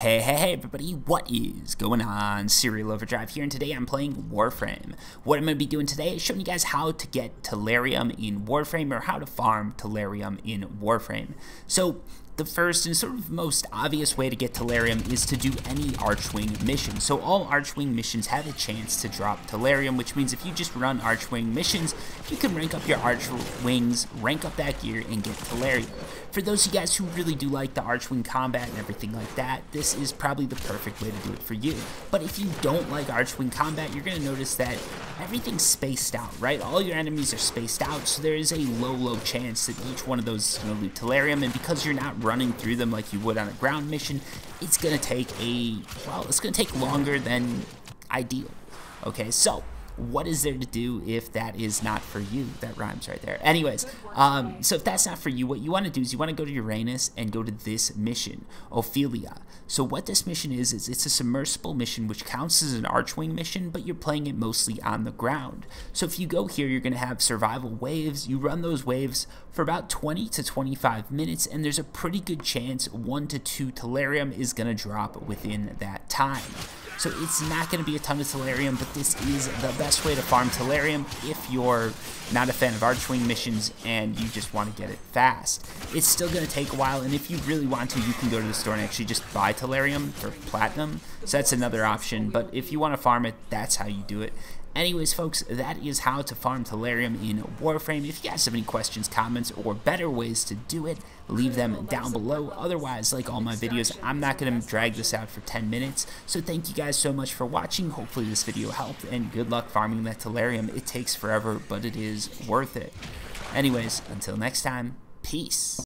Hey, hey, hey, everybody, what is going on? Cereal Overdrive here, and today I'm playing Warframe. What I'm going to be doing today is showing you guys how to get Tellurium in Warframe, or how to farm Tellurium in Warframe. So, the first and sort of most obvious way to get Tellurium is to do any Archwing mission. So all Archwing missions have a chance to drop Tellurium, which means if you just run Archwing missions, you can rank up your Archwings, rank up that gear, and get Tellurium. For those of you guys who really do like the Archwing combat and everything like that, this is probably the perfect way to do it for you. But if you don't like Archwing combat, you're going to notice that everything's spaced out, right? All your enemies are spaced out, so there is a low, low chance that each one of those you know, loot Tellurium, and because you're not running through them like you would on a ground mission, it's going to take a, well, it's going to take longer than ideal. Okay, so what is there to do if that is not for you? That rhymes right there. Anyways, um, so if that's not for you, what you want to do is you want to go to Uranus and go to this mission, Ophelia. So what this mission is, is it's a submersible mission which counts as an Archwing mission, but you're playing it mostly on the ground. So if you go here, you're going to have survival waves. You run those waves for about 20 to 25 minutes, and there's a pretty good chance one to two Tellurium is going to drop within that time. So it's not going to be a ton of Tellurium, but this is the best way to farm Tellurium if you're not a fan of Archwing missions and you just want to get it fast. It's still going to take a while, and if you really want to, you can go to the store and actually just buy Tellurium for Platinum. So that's another option, but if you want to farm it, that's how you do it. Anyways, folks, that is how to farm Tellurium in Warframe. If you guys have any questions, comments, or better ways to do it, leave them down below. Otherwise, like all my videos, I'm not going to drag this out for 10 minutes. So thank you guys so much for watching. Hopefully this video helped, and good luck farming that Tellurium. It takes forever, but it is worth it. Anyways, until next time, peace.